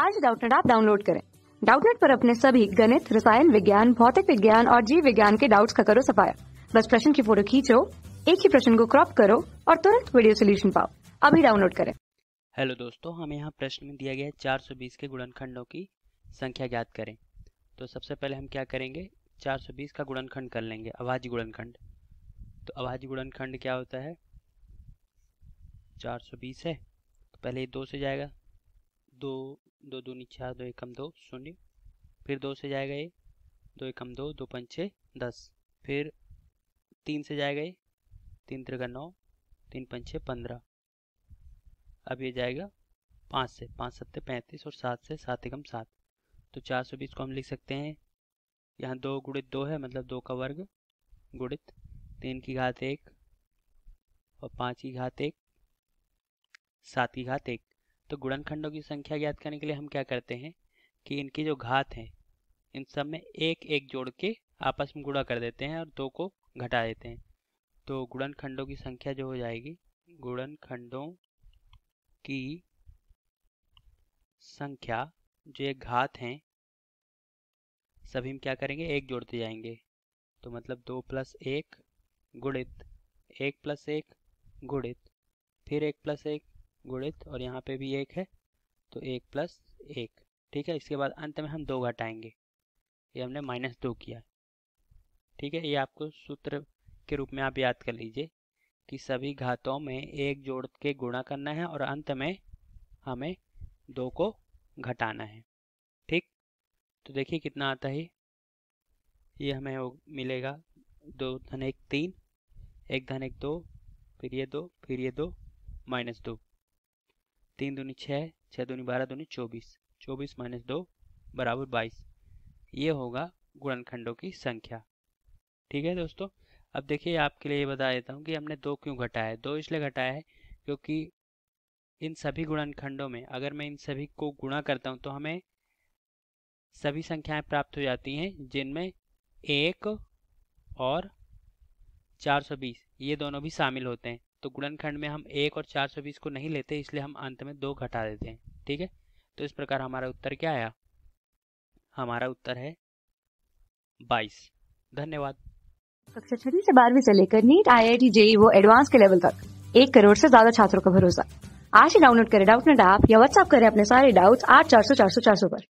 आज डाउटनेट आप डाउनलोड करें। डाउटनेट पर अपने सभी गणित, रसायन विज्ञान, भौतिक विज्ञान और जीव विज्ञान के डाउट्स का करो सफाया। बस प्रश्न की फ़ोटो खींचो, एक ही प्रश्न को क्रॉप करो और तुरंत वीडियो सोल्यूशन पाओ। अभी डाउनलोड करें। हेलो दोस्तों, हमें यहाँ प्रश्न में दिया गया है 420 के गुणनखंडों की संख्या ज्ञात करें। तो सबसे पहले हम क्या करेंगे? 420 का गुणनखंड कर लेंगे, अभाज्य गुणनखंड। तो अभाज्य गुणनखंड क्या होता है? 420 है। तो पहले ये दो से जाएगा। दो दो दूनी चार, दो एकम दो शून्य, फिर दो से जाएगा ये दो एकम दो दो पंचे दस, फिर तीन से जाएगा ये तीन त्रिका नौ, तीन पंचे पंद्रह। अब ये जाएगा पाँच से, पाँच सत्ते पैंतीस और सात से सात एकम सात। तो चार सौ बीस को हम लिख सकते हैं, यहाँ दो गुणित दो है मतलब दो का वर्ग गुणित तीन की घात एक और पाँच की घात एक, सात की घात एक। तो गुणनखंडों की संख्या ज्ञात करने के लिए हम क्या करते हैं कि इनकी जो घात हैं, इन सब में एक एक जोड़ के आपस में गुणा कर देते हैं और दो को घटा देते हैं। तो गुणनखंडों की संख्या जो हो जाएगी, गुणनखंडों की संख्या जो एक घात हैं, सभी में क्या करेंगे, एक जोड़ते जाएँगे। तो मतलब दो प्लस एक गुणित, एक प्लस एक गुणित, फिर एक प्लस एक गुणित और यहाँ पे भी एक है तो एक प्लस एक। ठीक है, इसके बाद अंत में हम दो घटाएँगे। ये हमने माइनस दो किया। ठीक है, ये आपको सूत्र के रूप में आप याद कर लीजिए कि सभी घातों में एक जोड़ के गुणा करना है और अंत में हमें दो को घटाना है। ठीक? तो देखिए कितना आता है। ये हमें मिलेगा दो धन एक तीन, एक धन एक दो, फिर ये दो, फिर ये दो माइनस दो। तीन दूनी छः छः दूनी बारह दूनी चौबीस चौबीस माइनस दो बराबर बाईस। ये होगा गुणनखंडों की संख्या। ठीक है दोस्तों, अब देखिए आपके लिए ये बता देता हूँ कि हमने दो क्यों घटाया है। दो इसलिए घटाया है क्योंकि इन सभी गुणनखंडों में अगर मैं इन सभी को गुणा करता हूँ तो हमें सभी संख्याएँ प्राप्त हो जाती हैं, जिनमें एक और 420 ये दोनों भी शामिल होते हैं। तो गुणनखंड में हम एक और चार सौ बीस को नहीं लेते, इसलिए हम अंत में दो घटा देते हैं, ठीक है? तो इस प्रकार हमारा उत्तर क्या आया? हमारा उत्तर है बाईस। धन्यवाद। कक्षा छठी से बारहवीं से लेकर NEET I I T JEE वो एडवांस के लेवल तक, एक करोड़ से ज़्यादा छात्रों का भरोसा। आज ही डाउनलोड करें डाउट नेट ऐप या व्हाट्सएप करें अपने सारे डाउट्स आठ चार सौ चार सौ चार सौ पर।